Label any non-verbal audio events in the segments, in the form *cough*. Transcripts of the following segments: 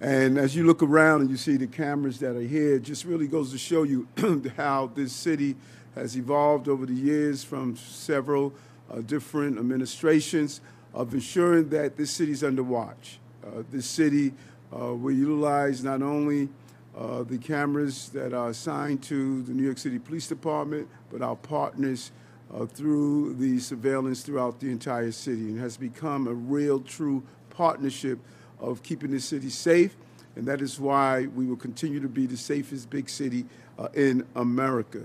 And as you look around and you see the cameras that are here, it just really goes to show you *clears throat* how this city has evolved over the years from several uh, different administrations of ensuring that this city is under watch. Uh, this city uh, will utilize not only uh, the cameras that are assigned to the New York City Police Department, but our partners uh, through the surveillance throughout the entire city and has become a real, true partnership of keeping the city safe. And that is why we will continue to be the safest big city uh, in America.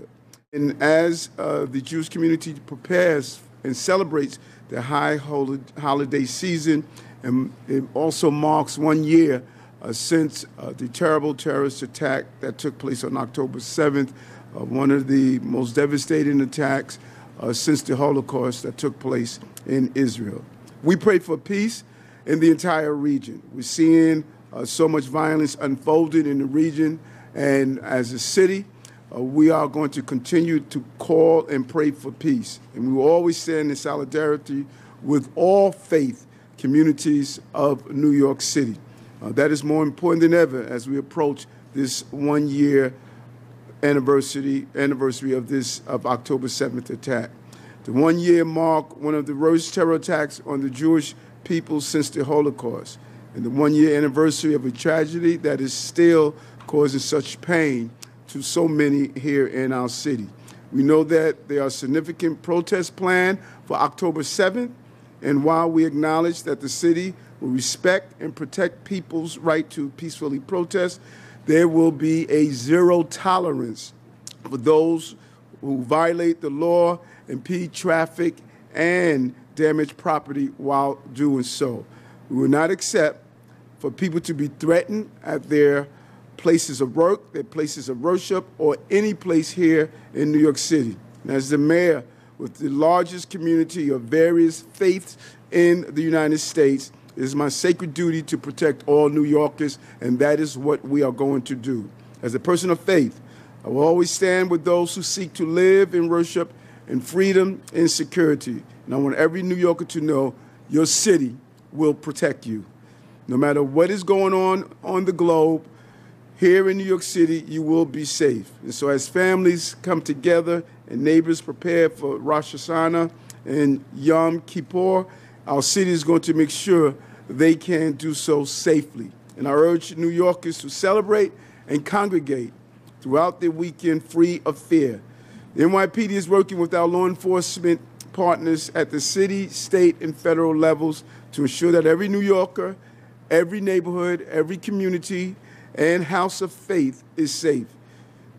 And as uh, the Jewish community prepares and celebrates the high holiday season, and it also marks one year uh, since uh, the terrible terrorist attack that took place on October 7th, uh, one of the most devastating attacks uh, since the Holocaust that took place in Israel. We pray for peace in the entire region. We're seeing uh, so much violence unfolding in the region, and as a city, uh, we are going to continue to call and pray for peace. And we will always stand in solidarity with all faith communities of New York City. Uh, that is more important than ever as we approach this one year anniversary anniversary of this of October 7th attack. The one year mark one of the worst terror attacks on the Jewish people since the Holocaust, and the one year anniversary of a tragedy that is still causing such pain to so many here in our city. We know that there are significant protests planned for October 7th, and while we acknowledge that the city will respect and protect people's right to peacefully protest, there will be a zero tolerance for those who violate the law, impede traffic, and damage property while doing so. We will not accept for people to be threatened at their places of work, their places of worship, or any place here in New York City. And as the mayor with the largest community of various faiths in the United States, it is my sacred duty to protect all New Yorkers, and that is what we are going to do. As a person of faith, I will always stand with those who seek to live in worship in freedom and security. And I want every New Yorker to know your city will protect you. No matter what is going on on the globe, here in New York City, you will be safe. And so, as families come together and neighbors prepare for Rosh Hashanah and Yom Kippur, our city is going to make sure they can do so safely. And I urge New Yorkers to celebrate and congregate throughout the weekend free of fear. The NYPD is working with our law enforcement partners at the city, state, and federal levels to ensure that every New Yorker, every neighborhood, every community, and house of faith is safe.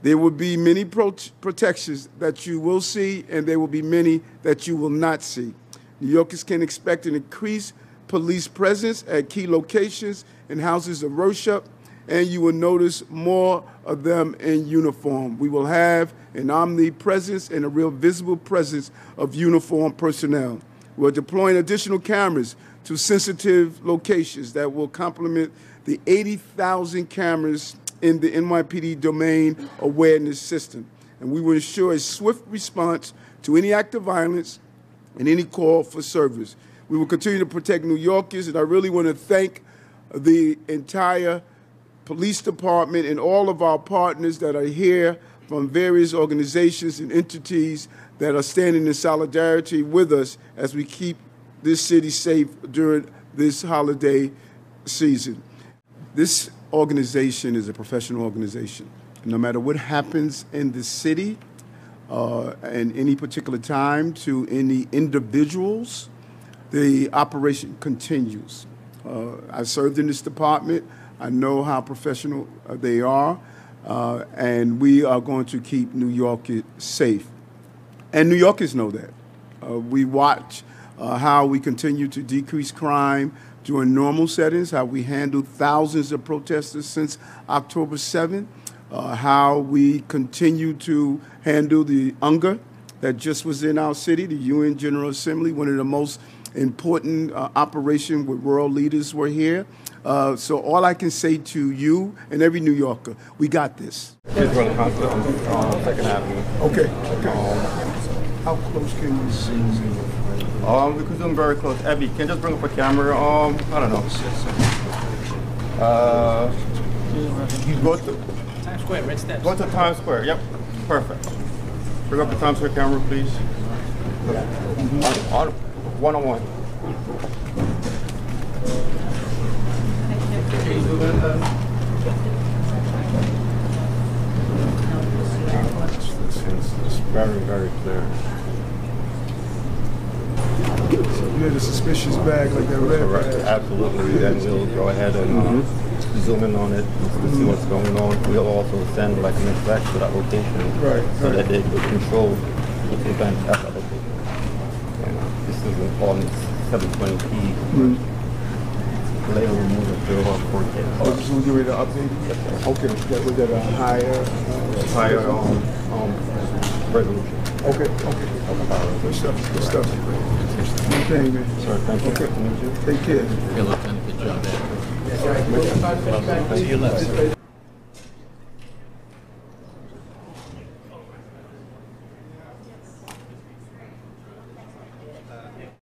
There will be many pro protections that you will see, and there will be many that you will not see. New Yorkers can expect an increased police presence at key locations and houses of worship, and you will notice more of them in uniform. We will have an omnipresence and a real visible presence of uniformed personnel. We're deploying additional cameras to sensitive locations that will complement the 80,000 cameras in the NYPD domain awareness system. And we will ensure a swift response to any act of violence and any call for service. We will continue to protect New Yorkers, and I really want to thank the entire police department and all of our partners that are here from various organizations and entities that are standing in solidarity with us as we keep this city safe during this holiday season. This organization is a professional organization. No matter what happens in the city, uh, in any particular time to any individuals, the operation continues. Uh, I served in this department. I know how professional uh, they are, uh, and we are going to keep New York safe. And New Yorkers know that. Uh, we watch uh, how we continue to decrease crime during normal settings, how we handled thousands of protesters since October 7th uh, how we continue to handle the UNGA that just was in our city, the UN General Assembly, one of the most important uh, operation with world leaders were here. Uh, so all I can say to you and every New Yorker, we got this. Second Okay. okay. Um, How close can you see? Um, we I'm very close. Abby, can you just bring up a camera? Um, I don't know. Uh, go to Times Square, red steps. Go to Times Square. Yep, perfect. Bring up the Times Square camera, please. Mm -hmm. 101. It's very, very clear. You had a suspicious bag like that red Correct. bag. Absolutely. Then we'll go ahead and uh, mm -hmm. zoom in on it to see mm-hmm. what's going on. We'll also send like an effect to that location right. so right. that they can control the event at that location. And uh, this is on 720p. Later we'll move it to uh, 4K. Oh, just want to get ready to update? Okay, that was at a higher, uh, Higher um, um, resolution. okay, okay. Good stuff, good stuff. Good thing, man. Sir, thank you. Okay. Thank you. Take care. You're looking, good job there. To your left, sir.